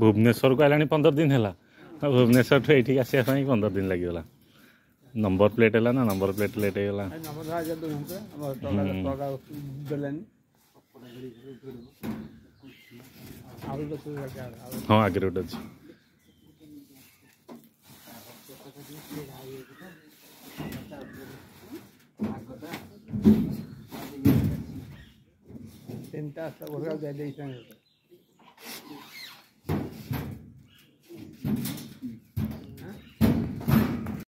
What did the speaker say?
ଭୁବନେଶ୍ୱରକୁ ଆଇଲାଣି ପନ୍ଦର ଦିନ ହେଲା ଆଉ ଭୁବନେଶ୍ୱରଠୁ ଏଇଠିକି ଆସିବା ପାଇଁ ପନ୍ଦର ଦିନ ଲାଗିଗଲା ନମ୍ବର ପ୍ଲେଟ୍ ହେଲା ନା ନମ୍ବର ପ୍ଲେଟ୍ ଲେଟ୍ ହେଇଗଲା ନମ୍ବର ହାଜର ଦଉଛନ୍ତି ଆମର ଟଙ୍କା ଟଙ୍କା ଦେଲେନି ଆଉ ଗୋଟେ ଦରକାର ଆଉ ହଁ ଆଗରେ ଗୋଟେ ଅଛି ତିନିଟା ରାସ୍ତା ବସିବାକୁ ଯାଇ ଦେଇଛନ୍ତି